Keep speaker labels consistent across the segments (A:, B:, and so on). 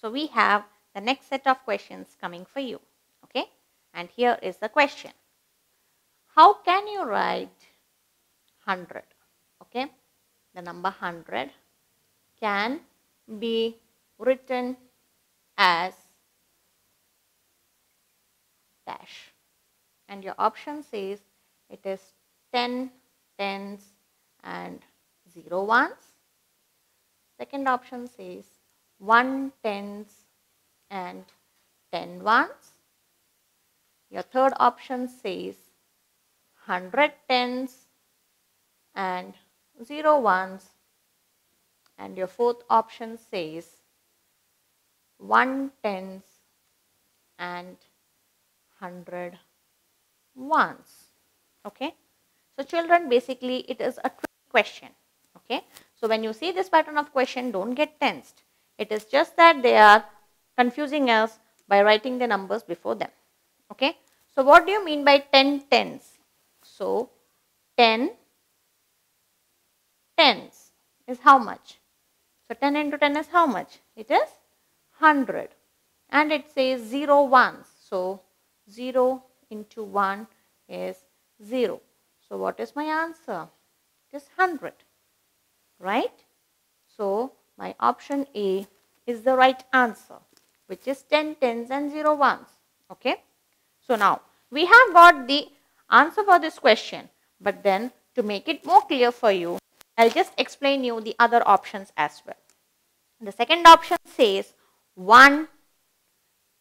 A: So we have the next set of questions coming for you. Okay. And here is the question. How can you write 100? Okay. The number 100 can be written as dash. And your option says it is 10 tens and 0 ones. Second option says 1 tens and 10 ones. Your third option says 100 tens and 0 ones. And your fourth option says 1 tens and 100 ones. Okay. So children basically it is a trick question. Okay. So when you see this pattern of question don't get tensed. It is just that they are confusing us by writing the numbers before them. Okay. So what do you mean by 10 tens? So 10 tens is how much? So 10 into 10 is how much? It is 100 and it says 0 ones. So 0 into 1 is 0. So what is my answer? It is 100, right? So my option A is the right answer, which is 10 tens and 0 ones, okay? So now we have got the answer for this question, but then to make it more clear for you, I'll just explain you the other options as well. The second option says 1,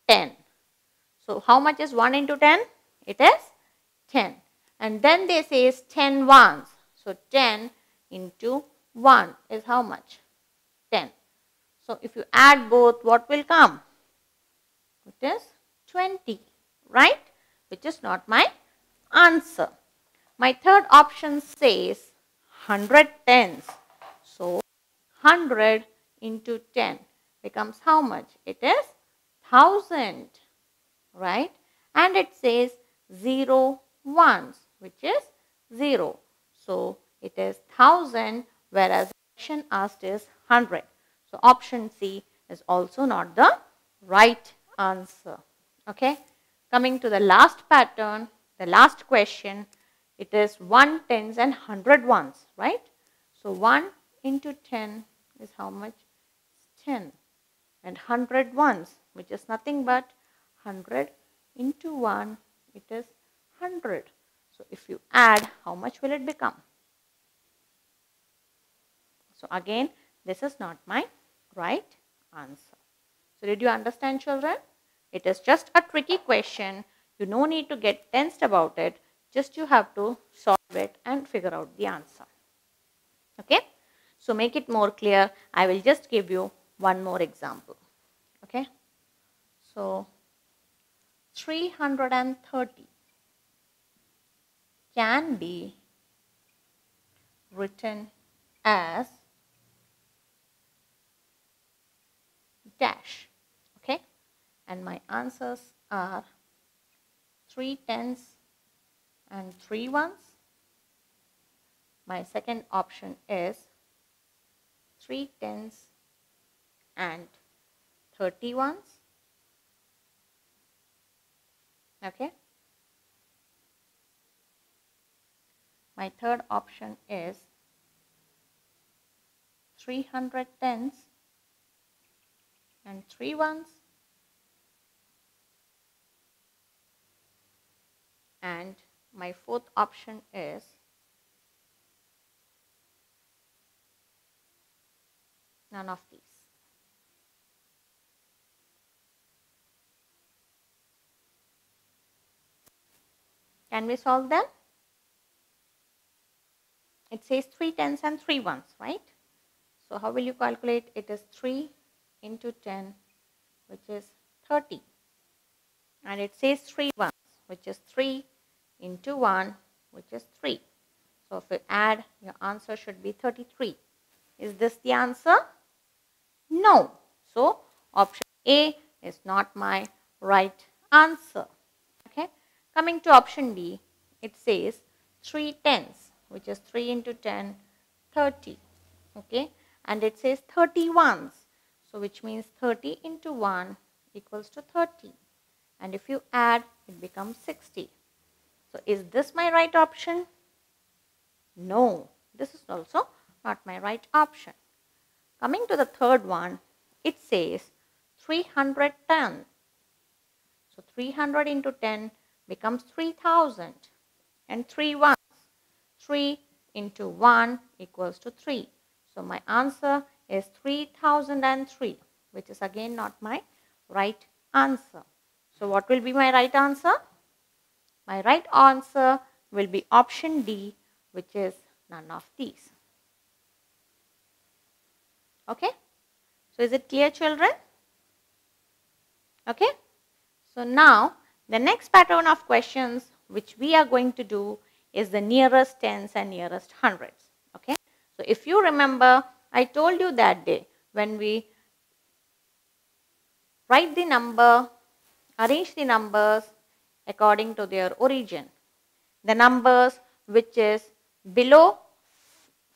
A: 10. So how much is 1 into 10? It is 10 and then they says 10 ones. So 10 into 1 is how much? 10. So if you add both, what will come? It is 20, right? Which is not my answer. My third option says 100 tens. So 100 into 10 becomes how much? It is 1000, right? And it says 0 ones which is 0. So, it is 1000 whereas question asked is 100. So, option C is also not the right answer. Okay. Coming to the last pattern, the last question, it is 1 tens and 100 ones, right? So, 1 into 10 is how much? 10 and 100 ones which is nothing but 100 into 1 it is 100. So if you add, how much will it become? So again, this is not my right answer. So did you understand children? It is just a tricky question. You no need to get tensed about it. Just you have to solve it and figure out the answer. Okay. So make it more clear. I will just give you one more example. Okay. So 330 can be written as dash okay? And my answers are three tens and three ones. My second option is three tens and 30 ones okay? My third option is 300 tens and three ones and my fourth option is none of these. Can we solve them? it says 3 tens and 3 ones, right? So how will you calculate? It is 3 into 10, which is 30. And it says 3 ones, which is 3 into 1, which is 3. So if you add, your answer should be 33. Is this the answer? No. So option A is not my right answer. Okay. Coming to option B, it says 3 tens which is 3 into 10, 30. Okay. And it says 30 ones. So which means 30 into 1 equals to 30. And if you add, it becomes 60. So is this my right option? No, this is also not my right option. Coming to the third one, it says 310. So 300 into 10 becomes 3000 and 3 ones. 3 into 1 equals to 3. So my answer is 3003 which is again not my right answer. So what will be my right answer? My right answer will be option D which is none of these. Okay. So is it clear children? Okay. So now the next pattern of questions which we are going to do is the nearest tens and nearest hundreds. Okay. So if you remember, I told you that day when we write the number, arrange the numbers according to their origin. The numbers which is below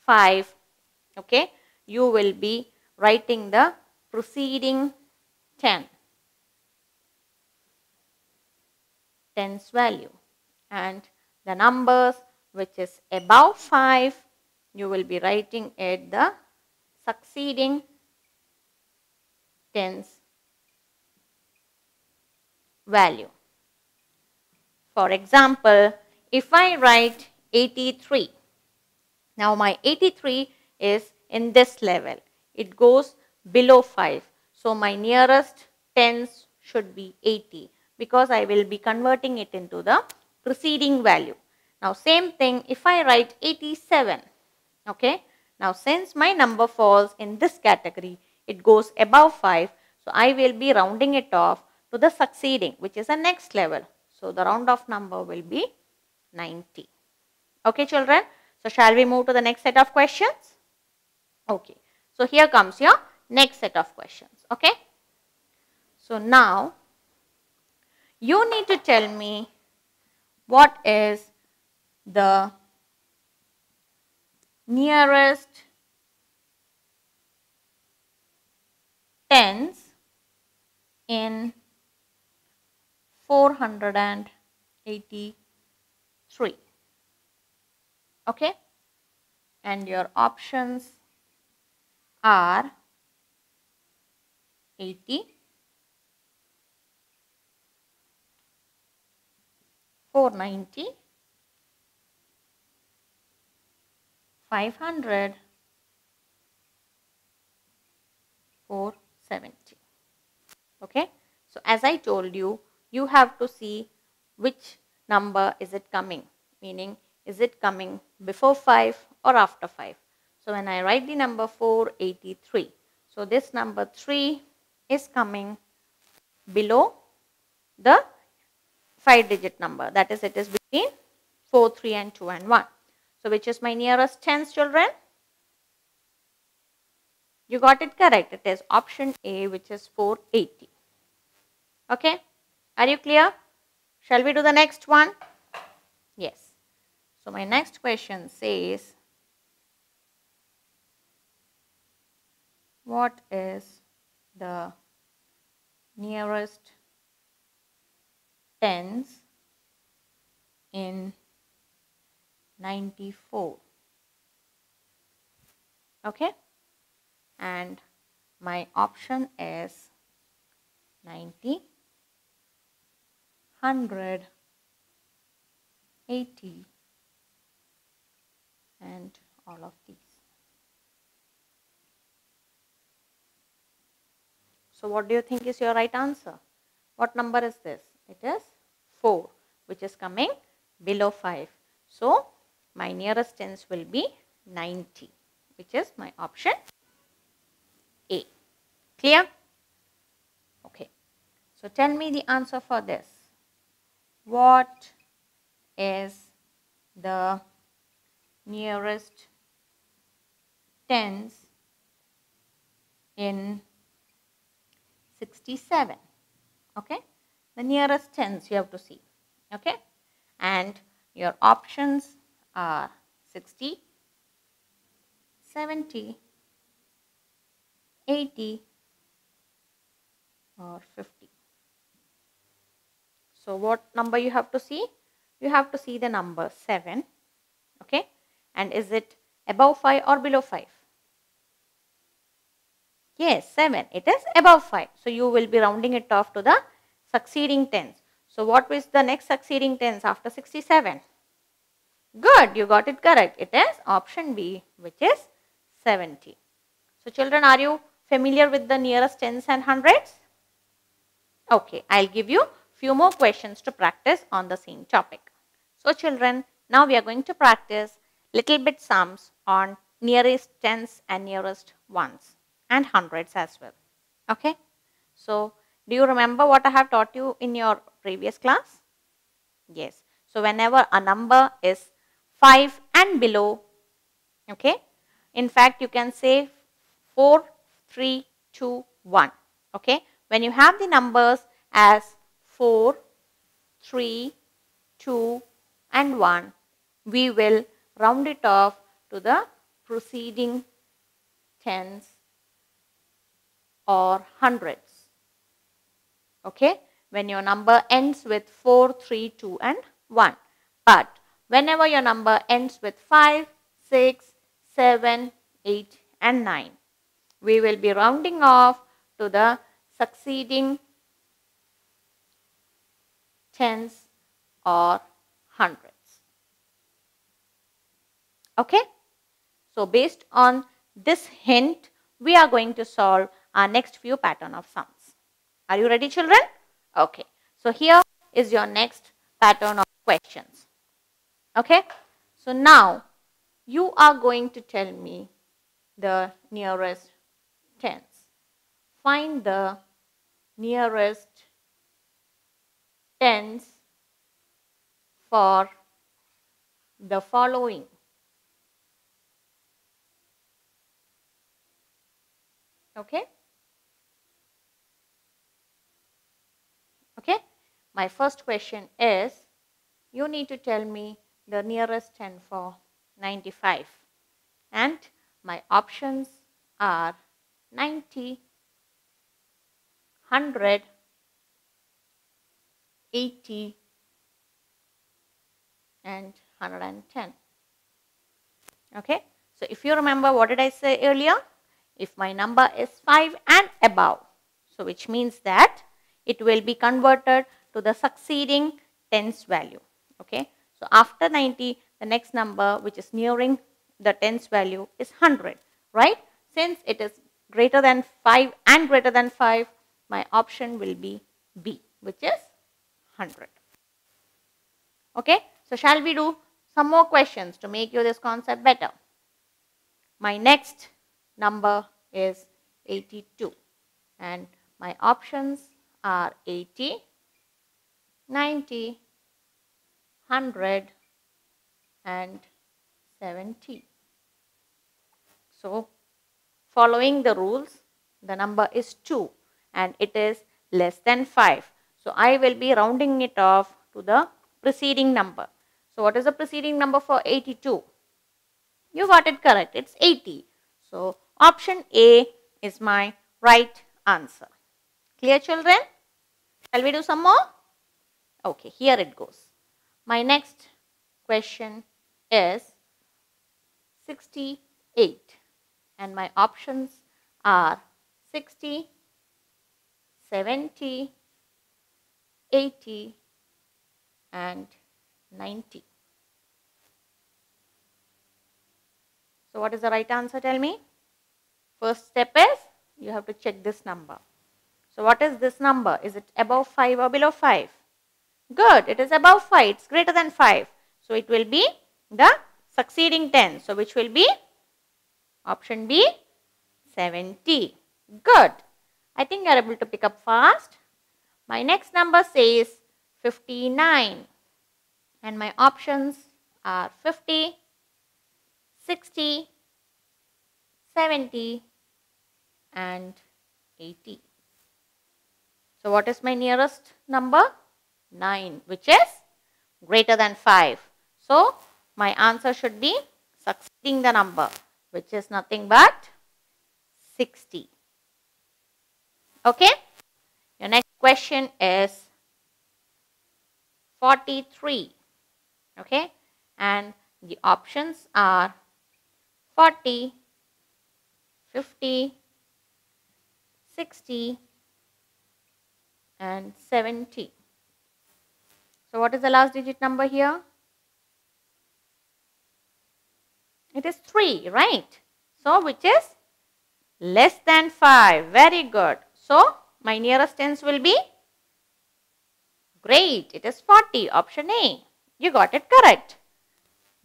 A: 5, okay, you will be writing the preceding 10. tens value and the numbers which is above 5 you will be writing at the succeeding tens value. For example, if I write 83, now my 83 is in this level, it goes below 5. So my nearest tens should be 80 because I will be converting it into the preceding value. Now same thing if I write 87, okay. Now since my number falls in this category, it goes above 5. So I will be rounding it off to the succeeding which is the next level. So the round off number will be 90. Okay children. So shall we move to the next set of questions? Okay. So here comes your next set of questions. Okay. So now you need to tell me what is the nearest tens in 483 okay? And your options are 80 490 500 470 okay so as i told you you have to see which number is it coming meaning is it coming before 5 or after 5 so when i write the number 483 so this number 3 is coming below the 5 digit number. That is, it is between 4, 3 and 2 and 1. So, which is my nearest tens children? You got it correct. It is option A which is 480. Okay. Are you clear? Shall we do the next one? Yes. So, my next question says, what is the nearest tens in 94 okay? And my option is 90 100 80 and all of these. So what do you think is your right answer? What number is this? It is 4 which is coming below 5. So, my nearest tens will be 90 which is my option A. Clear? Okay. So, tell me the answer for this. What is the nearest tens in 67? Okay the nearest tens you have to see okay and your options are 60 70 80 or 50. So what number you have to see? You have to see the number 7. Okay. And is it above 5 or below 5? Yes, 7. It is above 5. So you will be rounding it off to the succeeding tens. So what is the next succeeding tens after 67? Good, you got it correct. It is option B which is 70. So children, are you familiar with the nearest tens and hundreds? Okay, I'll give you few more questions to practice on the same topic. So children, now we are going to practice little bit sums on nearest tens and nearest ones and hundreds as well. Okay. So do you remember what I have taught you in your previous class? Yes. So whenever a number is 5 and below, okay. In fact, you can say 4, 3, 2, 1. Okay. When you have the numbers as 4, 3, 2 and 1, we will round it off to the preceding tens or hundreds. Okay, when your number ends with 4, 3, 2 and 1. But whenever your number ends with 5, 6, 7, 8 and 9, we will be rounding off to the succeeding tens or hundreds. Okay. So based on this hint, we are going to solve our next few pattern of sums. Are you ready children? Okay. So here is your next pattern of questions. Okay. So now you are going to tell me the nearest tens. Find the nearest tens for the following. Okay. Okay. My first question is, you need to tell me the nearest 10 for 95. And my options are 90, 100, 80 and 110. Okay. So, if you remember what did I say earlier? if my number is 5 and above. So, which means that it will be converted to the succeeding tens value. Okay. So, after 90, the next number which is nearing the tens value is 100, right? Since it is greater than 5 and greater than 5, my option will be B, which is 100. Okay. So, shall we do some more questions to make you this concept better? My next number is 82 and my options are 80, 90, 100 and 70. So, following the rules, the number is 2 and it is less than 5. So, I will be rounding it off to the preceding number. So, what is the preceding number for 82? You got it correct. It's 80. So, Option A is my right answer. Clear children? Shall we do some more? Okay, here it goes. My next question is 68 and my options are 60, 70, 80 and 90. So what is the right answer tell me? First step is you have to check this number. So what is this number? Is it above 5 or below 5? Good. It is above 5. It's greater than 5. So it will be the succeeding 10. So which will be option B 70. Good. I think you are able to pick up fast. My next number says 59 and my options are 50, 60, 70 and 80. So what is my nearest number? 9 which is greater than 5. So my answer should be succeeding the number which is nothing but 60. Okay. Your next question is 43. Okay. And the options are 40, 50, 60 and 70. So what is the last digit number here? It is 3, right? So which is less than 5. Very good. So my nearest tens will be great. It is 40. Option A. You got it correct.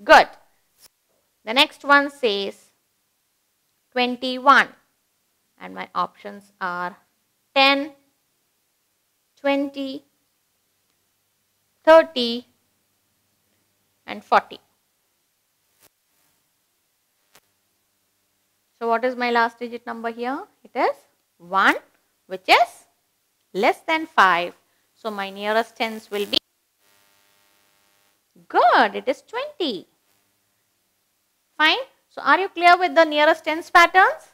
A: Good. The next one says 21 and my options are 10, 20, 30 and 40. So what is my last digit number here? It is 1 which is less than 5. So my nearest tens will be good. It is 20. Fine. So are you clear with the nearest tens patterns?